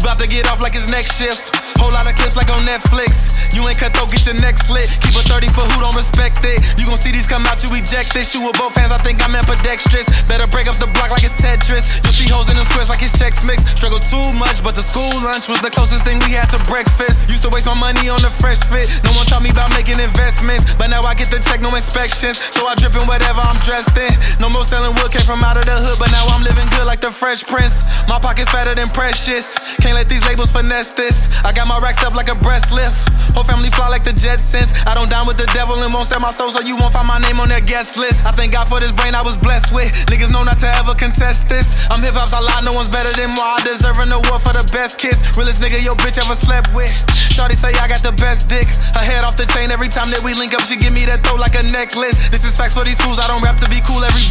bout to get off like it's next shift. Whole lot of clips like on Netflix. You ain't cut though, get your neck slit. Keep a 30 for who don't respect it. You gon' see these come out, you eject it. Shoot with both hands, I think I'm ambidextrous. Better break up the block like it's Tetris. You see hoes in them squares like it's checks mix. Struggle too much, but the school lunch was the closest thing we had to breakfast. Used to waste my money on the fresh fit. No one taught me about making investments. But now I get the check, no inspections. So I drip in whatever I'm dressed in. No more selling wood, came from out of the hood, but now I'm living the Fresh Prince. My pocket's fatter than precious. Can't let these labels finesse this. I got my racks up like a breast lift. Whole family fly like the Jetsons. I don't dine with the devil and won't sell my soul, so you won't find my name on their guest list. I thank God for this brain I was blessed with. Niggas know not to ever contest this. I'm hip hop's a lot, no one's better than more. I deserve an award for the best kiss. Realest nigga your bitch ever slept with. Shorty say I got the best dick. Her head off the chain every time that we link up. She give me that throat like a necklace. This is facts for these fools. I don't rap to be cool. Every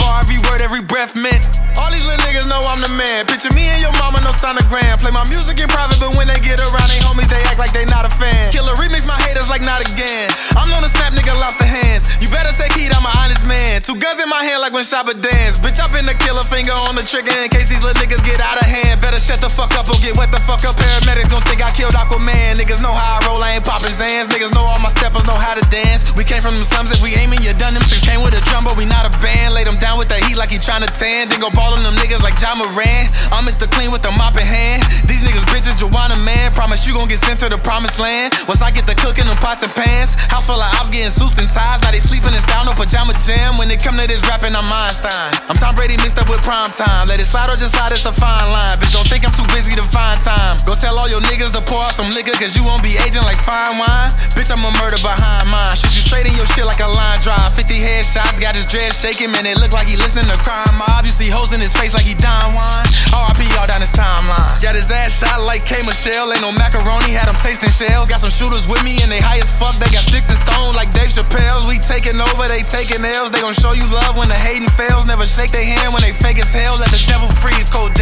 breath meant. All these little niggas know I'm the man. Picture me and your mama, no sonogram. Play my music in private, but when they get around, they homies, they act like they not a fan. Killer remix my haters like not again. I'm known to snap nigga lost the hands. You better take heed, I'm an honest man. Two guns in my hand like when Shabba dance. Bitch, I been the killer finger on the trigger in case these little niggas get out of hand. Better shut the fuck up or get wet the fuck up. Paramedics don't think I killed Aquaman. Niggas know how I roll, I ain't popping Zans. Niggas know all my steppers know how to dance. We came from them slums, if we aiming, you done them six came with a drum, but we not a band. Lay them down with the heat like he tryna tan. Then go ball on them niggas like Ja Morant. I'm Mr. Clean with a mop in hand. These niggas bitches, Joanna man. Promise you gon' get sent to the promised land. Once I get the cooking them pots and pans. House full of ops getting suits and ties. Now they sleeping in style, no pajama jam. When it come to this rapping, I'm Einstein. I'm Tom Brady mixed up with prime time. Let it slide or just slide, it's a fine line. Bitch, don't think I'm too busy to find time. Go tell all your niggas to pour out some liquor, cause you won't be aging like fine wine. Bitch, I'm a murder behind mine. Shoot you straight in your shit like a line drive. 50 headshots, got his dread shaking, man. It look like he listening to crime mob. You see hoes in his face like he dying wine. RP all down his timeline. Got his ass shot like K. Michelle. Ain't no macaroni, had him tasting shells. Got some shooters with me and they high as fuck. They got sticks and stones like Dave Chappelle's. We taking over, they taking L's. They gon' show you love when the hating fails. Never shake their hand when they fake as hell. Let the devil freeze, cold.